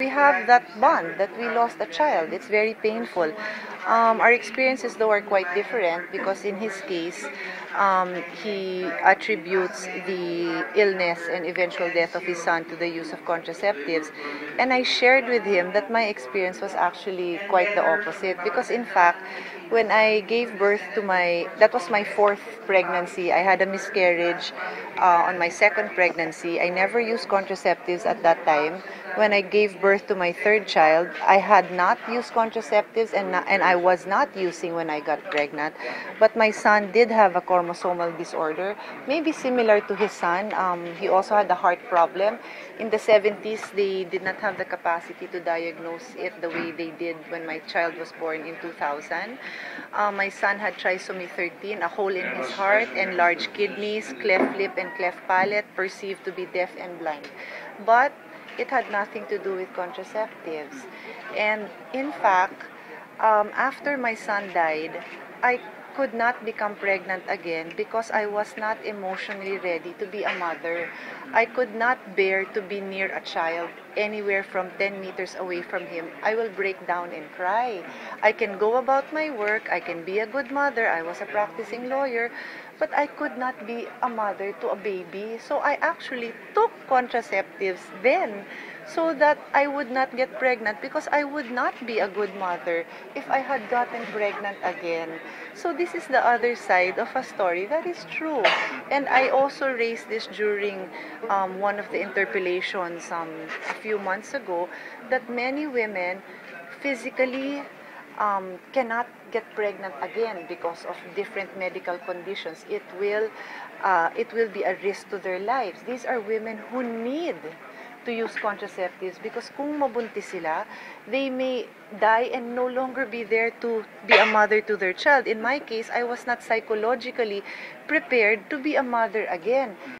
We have that bond that we lost a child. It's very painful. Um, our experiences, though, are quite different because in his case, um, he attributes the illness and eventual death of his son to the use of contraceptives. And I shared with him that my experience was actually quite the opposite because, in fact, when I gave birth to my, that was my fourth pregnancy. I had a miscarriage uh, on my second pregnancy. I never used contraceptives at that time. When I gave birth to my third child, I had not used contraceptives and, and I was not using when I got pregnant. But my son did have a chromosomal disorder, maybe similar to his son. Um, he also had a heart problem. In the 70s, they did not have the capacity to diagnose it the way they did when my child was born in 2000. Uh, my son had trisomy 13, a hole in his heart, enlarged kidneys, cleft lip and cleft palate, perceived to be deaf and blind. But it had nothing to do with contraceptives. And in fact, um, after my son died, I could not become pregnant again because I was not emotionally ready to be a mother. I could not bear to be near a child anywhere from 10 meters away from him. I will break down and cry. I can go about my work, I can be a good mother. I was a practicing lawyer, but I could not be a mother to a baby. So I actually took contraceptives then so that I would not get pregnant because I would not be a good mother if I had gotten pregnant again. So this is the other side of a story that is true. And I also raised this during um, one of the interpellations um, a few months ago that many women physically um, cannot get pregnant again because of different medical conditions. It will, uh, it will be a risk to their lives. These are women who need to use contraceptives because kung mabuntis sila, they may die and no longer be there to be a mother to their child. In my case, I was not psychologically prepared to be a mother again.